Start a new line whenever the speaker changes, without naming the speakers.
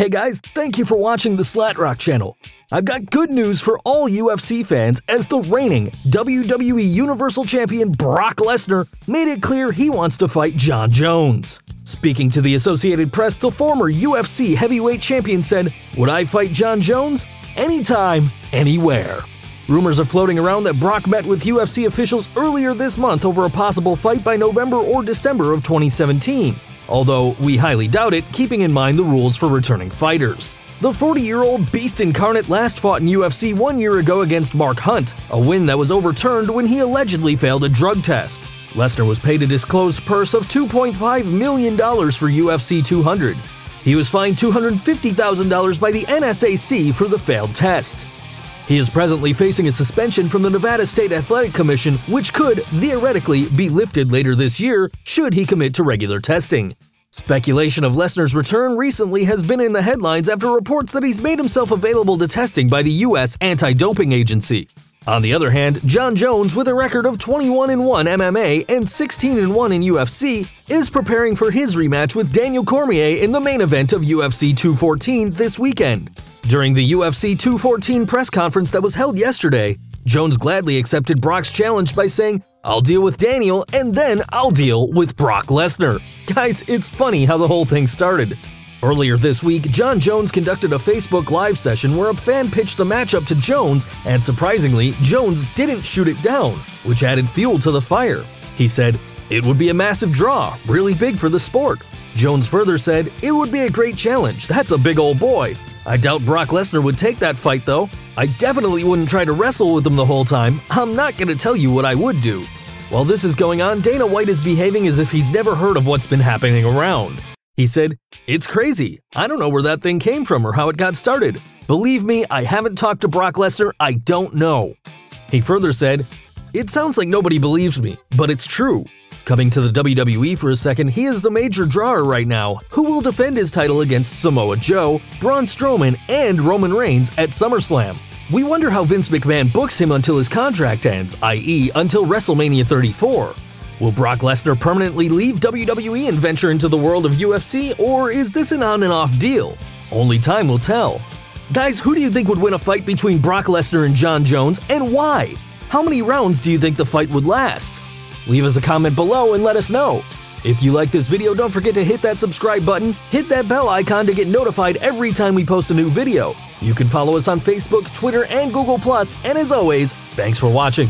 Hey guys, thank you for watching the Slatrock channel. I've got good news for all UFC fans as the reigning WWE Universal Champion Brock Lesnar made it clear he wants to fight Jon Jones. Speaking to the Associated Press, the former UFC heavyweight champion said, Would I fight Jon Jones? Anytime, anywhere. Rumors are floating around that Brock met with UFC officials earlier this month over a possible fight by November or December of 2017, although we highly doubt it, keeping in mind the rules for returning fighters. The 40 year old beast incarnate last fought in UFC one year ago against Mark Hunt, a win that was overturned when he allegedly failed a drug test. Lesnar was paid a disclosed purse of $2.5 million for UFC 200. He was fined $250,000 by the NSAC for the failed test. He is presently facing a suspension from the Nevada State Athletic Commission, which could, theoretically, be lifted later this year should he commit to regular testing. Speculation of Lesnar's return recently has been in the headlines after reports that he's made himself available to testing by the U.S. Anti-Doping Agency. On the other hand, Jon Jones, with a record of 21-1 MMA and 16-1 in UFC, is preparing for his rematch with Daniel Cormier in the main event of UFC 214 this weekend. During the UFC 214 press conference that was held yesterday, Jones gladly accepted Brock's challenge by saying, I'll deal with Daniel, and then I'll deal with Brock Lesnar. Guys, it's funny how the whole thing started. Earlier this week, Jon Jones conducted a Facebook Live session where a fan pitched the matchup to Jones, and surprisingly, Jones didn't shoot it down, which added fuel to the fire. He said, It would be a massive draw, really big for the sport. Jones further said, It would be a great challenge, that's a big old boy. I doubt Brock Lesnar would take that fight though. I definitely wouldn't try to wrestle with him the whole time. I'm not gonna tell you what I would do. While this is going on, Dana White is behaving as if he's never heard of what's been happening around. He said, It's crazy. I don't know where that thing came from or how it got started. Believe me, I haven't talked to Brock Lesnar, I don't know. He further said, It sounds like nobody believes me, but it's true. Coming to the WWE for a second, he is the major drawer right now, who will defend his title against Samoa Joe, Braun Strowman, and Roman Reigns at SummerSlam. We wonder how Vince McMahon books him until his contract ends, i.e., until WrestleMania 34. Will Brock Lesnar permanently leave WWE and venture into the world of UFC, or is this an on and off deal? Only time will tell. Guys, who do you think would win a fight between Brock Lesnar and Jon Jones, and why? How many rounds do you think the fight would last? Leave us a comment below and let us know. If you like this video, don't forget to hit that subscribe button, hit that bell icon to get notified every time we post a new video. You can follow us on Facebook, Twitter, and Google+, and as always, thanks for watching.